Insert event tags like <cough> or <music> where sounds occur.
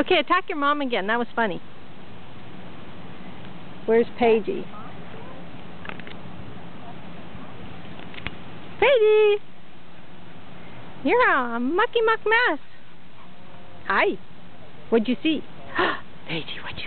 Okay, attack your mom again. That was funny. Where's Paigey? Paigey! You're a mucky muck mess. Hi. What'd you see? <gasps> Paigey, what'd you